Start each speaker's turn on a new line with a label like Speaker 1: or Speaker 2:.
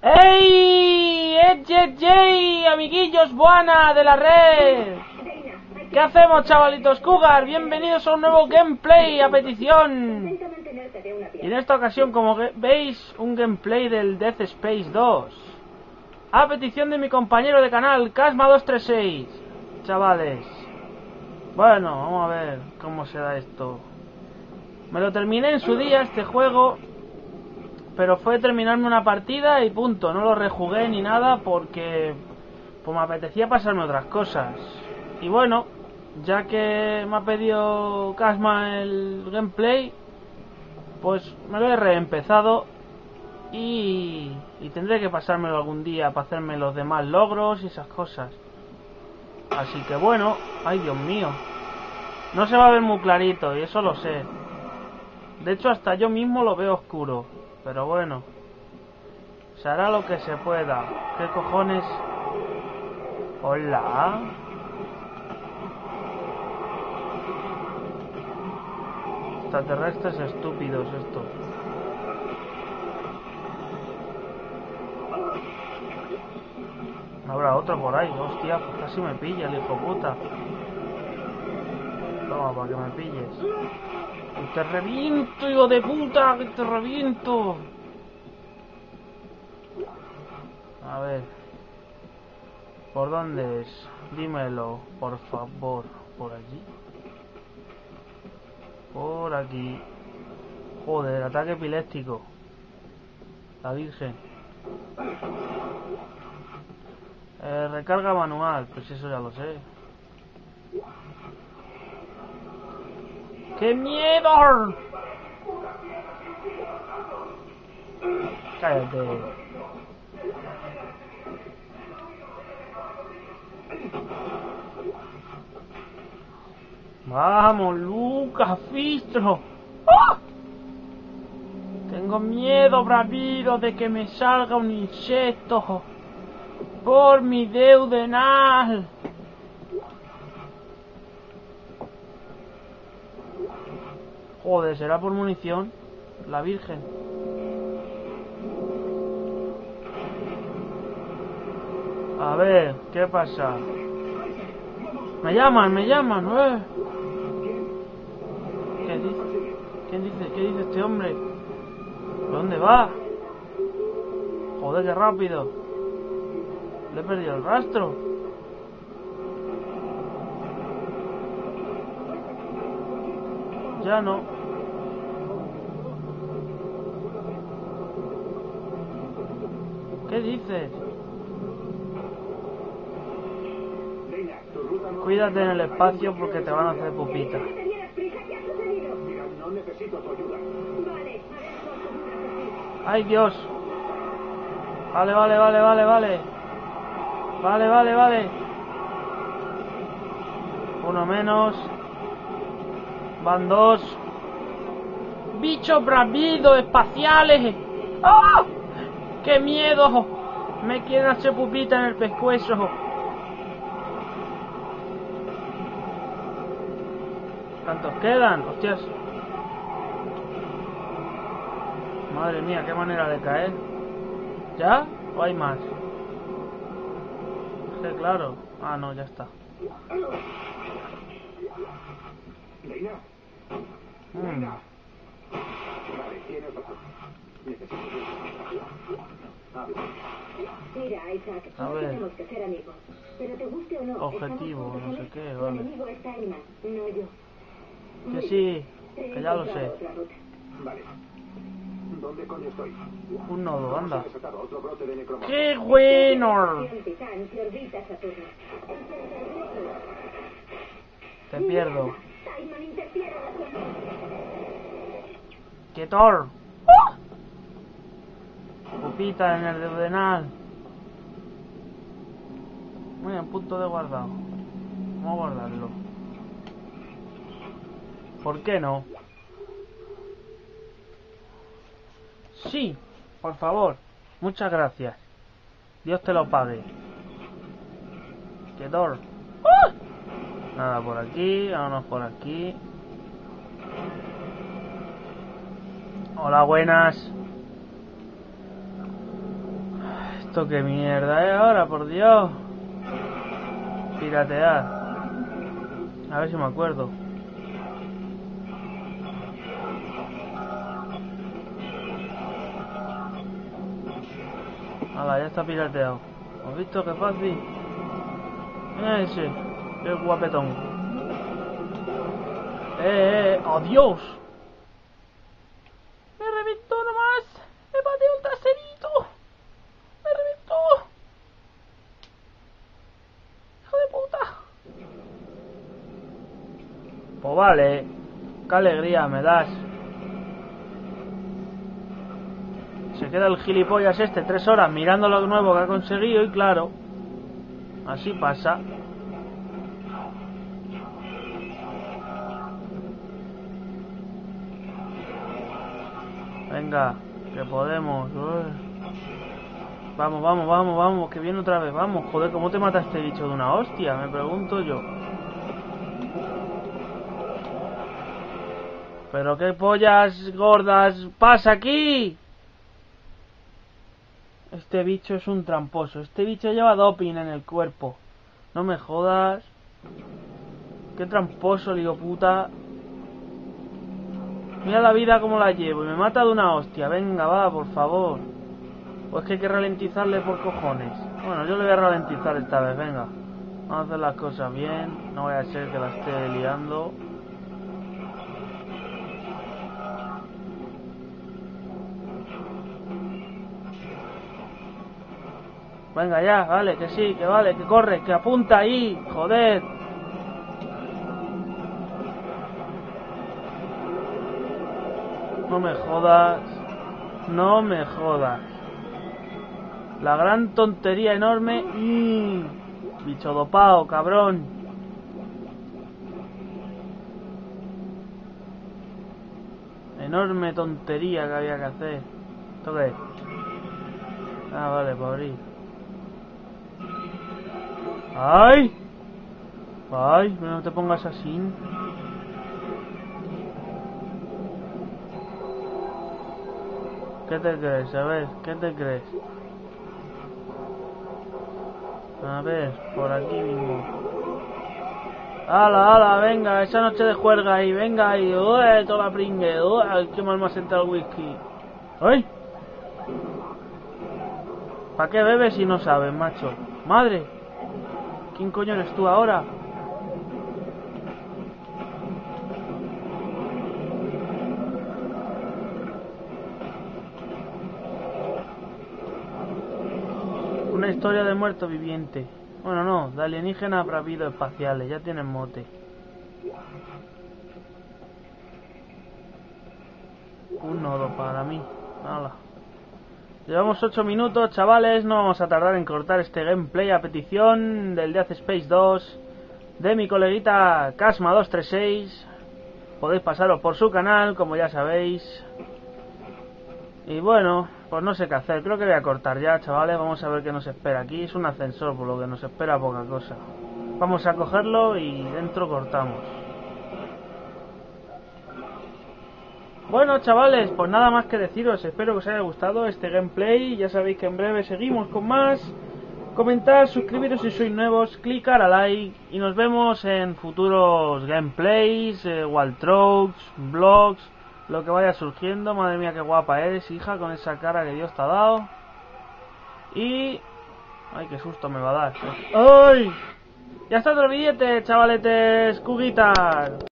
Speaker 1: ¡Ey! ¡Ey, Amiguillos, buena de la red. ¿Qué hacemos, chavalitos Cougar? Bienvenidos a un nuevo gameplay a petición. Y en esta ocasión, como veis, un gameplay del Death Space 2. A petición de mi compañero de canal, Casma236. Chavales. Bueno, vamos a ver cómo será esto. Me lo terminé en su día este juego, pero fue terminarme una partida y punto. No lo rejugué ni nada porque pues me apetecía pasarme otras cosas. Y bueno, ya que me ha pedido Casma el gameplay, pues me lo he reempezado y, y tendré que pasármelo algún día para hacerme los demás logros y esas cosas. Así que bueno, ay Dios mío. No se va a ver muy clarito y eso lo sé. De hecho hasta yo mismo lo veo oscuro. Pero bueno. Se hará lo que se pueda. ¿Qué cojones? Hola. Extraterrestres estúpidos estos. Habrá otro por ahí. Hostia, pues casi me pilla el hijo puta. Toma, para que me pilles. Te reviento, hijo de puta! ¡Que te reviento! A ver. ¿Por dónde es? Dímelo, por favor. ¿Por allí? Por aquí. Joder, ataque epiléptico. La Virgen. Eh, recarga manual, pues eso ya lo sé. ¡Qué miedo! Cállate. Vamos, Lucas, Fistro. ¡Ah! Tengo miedo, bravido, de que me salga un insecto por mi deudenal. Joder, ¿será por munición? La Virgen. A ver, ¿qué pasa? Me llaman, me llaman, ¿eh? ¿Qué dice? ¿Quién dice? ¿Qué dice este hombre? ¿Dónde va? Joder, qué rápido. Le he perdido el rastro. Ya no. ¿Qué dices? Cuídate en el espacio porque te van a hacer pupita. ¡Ay, Dios! Vale, vale, vale, vale, vale. Vale, vale, vale. Uno menos. Van dos. Bichos bravidos espaciales. ¡Oh! ¡Qué miedo! Me quieren hacer pupita en el pescuezo. ¿Cuántos quedan? Hostias. Madre mía, qué manera de caer. ¿Ya? ¿O hay más? Sí, claro. Ah, no, ya está.
Speaker 2: Mira, Isaac,
Speaker 1: A ver.
Speaker 2: tenemos que ser amigos. Pero te guste o no,
Speaker 1: Objetivo, no sé qué,
Speaker 2: El
Speaker 1: vale.
Speaker 2: enemigo está en más, no yo.
Speaker 1: Que sí, que ya lo sé.
Speaker 3: Vale. ¿Dónde coño estoy?
Speaker 1: Un nodo, anda. ¡Qué bueno! Te pierdo.
Speaker 2: Interfiere.
Speaker 1: ¡Qué tor! Pupita en el deudrenal. Muy bien, punto de guardado. Vamos a guardarlo. ¿Por qué no? Sí, por favor. Muchas gracias. Dios te lo pague. ¡Qué tor! Nada por aquí, vámonos por aquí. Hola, buenas. ¿Esto qué mierda es ahora, por Dios? Piratear. A ver si me acuerdo. Hala, ya está pirateado. ¿Has visto qué fácil? Mira ese. Qué guapetón. ¡Eh, eh! ¡Adiós! ¡Me reventó nomás! ¡Me pateó el traserito! ¡Me reventó! ¡Hijo de puta! Pues vale. ¡Qué alegría me das! Se queda el gilipollas este tres horas mirando lo nuevo que ha conseguido y claro, así pasa. Venga, que podemos. Vamos, vamos, vamos, vamos, que viene otra vez. Vamos, joder, ¿cómo te mata este bicho de una hostia? Me pregunto yo. ¿Pero qué pollas gordas pasa aquí? Este bicho es un tramposo. Este bicho lleva doping en el cuerpo. No me jodas. Qué tramposo, digo puta. Mira la vida como la llevo y me mata de una hostia. Venga, va, por favor. Pues que hay que ralentizarle por cojones. Bueno, yo le voy a ralentizar esta vez, venga. Vamos a hacer las cosas bien. No voy a ser que la esté liando. Venga ya, vale, que sí, que vale, que corre, que apunta ahí, joder. No me jodas, no me jodas. La gran tontería enorme. Bicho dopado, cabrón. Enorme tontería que había que hacer. ¿Esto qué? Ah, vale, para abrir. ¡Ay! ¡Ay! No te pongas así. ¿Qué te crees? A ver, ¿qué te crees? A ver, por aquí mismo. ¡Hala, hala! Venga, esa noche de juerga ahí, venga ahí. ¡Uy, toda la pringue! ¡Uy, qué mal me ha sentado el whisky! ¡Ay! ¿Para qué bebes si no sabes, macho? ¡Madre! ¿Quién coño eres tú ahora? Una historia de muerto viviente. Bueno, no, de alienígenas bravidos espaciales, ya tienen mote. Un nodo para mí. Llevamos 8 minutos, chavales, no vamos a tardar en cortar este gameplay a petición del Death Space 2 de mi coleguita Casma236. Podéis pasaros por su canal, como ya sabéis. Y bueno, pues no sé qué hacer, creo que voy a cortar ya, chavales, vamos a ver qué nos espera aquí. Es un ascensor, por lo que nos espera poca cosa. Vamos a cogerlo y dentro cortamos. Bueno chavales, pues nada más que deciros, espero que os haya gustado este gameplay, ya sabéis que en breve seguimos con más. Comentar, suscribiros si sois nuevos, clicar a like y nos vemos en futuros gameplays, eh, walkthroughs, vlogs, lo que vaya surgiendo. Madre mía, qué guapa eres, hija, con esa cara que Dios te ha dado. Y... Ay, qué susto me va a dar. ¡Ay! Ya está otro billete, chavaletes, cuguitas.